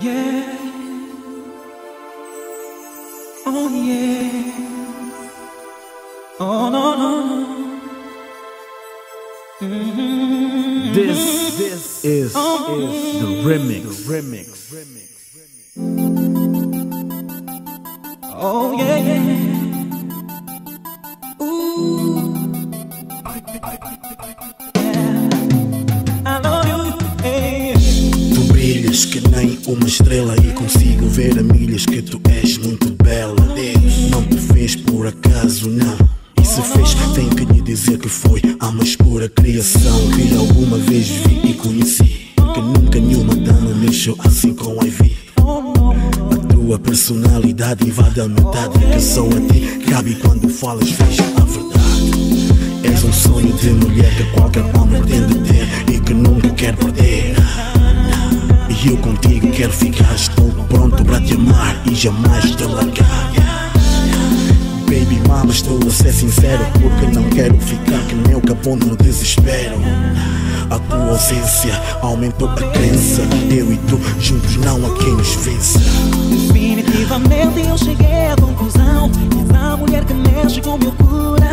Yeah. Oh yeah. Oh no no no. Mm-hmm. This this is, Oh. is the remix. The remix. Oh yeah yeah. Que nem uma estrela e consigo ver a milhas que tu és muito bela. Deus não te fez por acaso, não. E se fez, tenho que lhe dizer que foi a mais pura criação que alguma vez vi e conheci. Que nunca nenhuma dama mexeu assim com a Ivy. A tua personalidade invade a metade que só a ti cabe quando falas, vejo a verdade. És um sonho de mulher que qualquer homem tem de quero ficar, estou pronto para te amar e jamais te largar. Baby mama, estou a ser sincero porque não quero ficar que nem o no desespero. A tua ausência aumentou a crença. Eu e tu juntos não há quem nos vença. Definitivamente eu cheguei à conclusão És a mulher que mexe com meu coração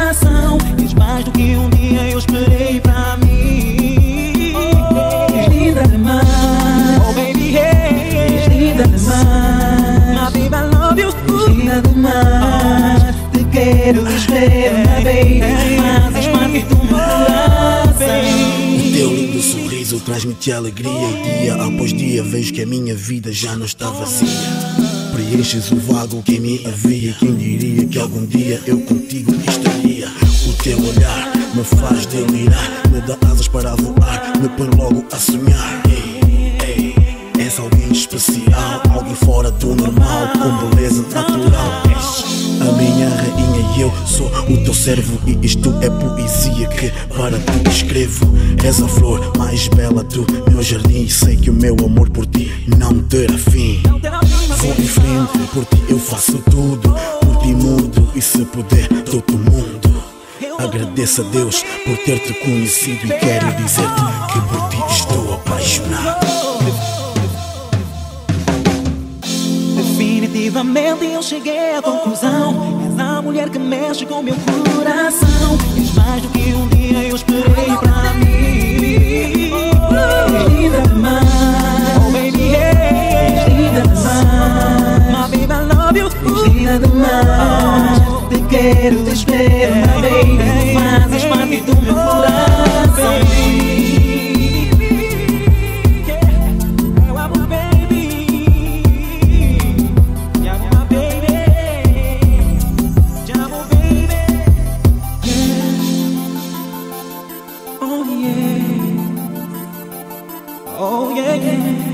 quero, O teu lindo sorriso traz-me-te alegria E dia após dia. Vejo que a minha vida já não está vazia Preenches o vago que mim havia Quem diria que algum dia eu contigo estaria? O teu olhar me faz delirar Me dá asas para voar Me põe logo a sonhar És alguém especial Alguém fora do normal Com beleza natural. És a minha rainha e eu sou o teu servo E isto é poesia que para ti escrevo. És a flor mais bela do meu jardim E sei que o meu amor por ti não terá fim. Vou em frente, por ti eu faço tudo Por ti mudo e se puder dou-te o mundo. Agradeço a Deus por ter te conhecido E quero dizer-te que por ti estou apaixonado Definitivamente eu cheguei à conclusão. És a mulher que mexe com meu coração. És mais do que um dia eu esperei pra mim. És linda demais. Oh baby, És linda demais. My baby, I love you. És linda demais. Te quero, te espero, my baby. Fazes parte do meu coração Oh yeah, yeah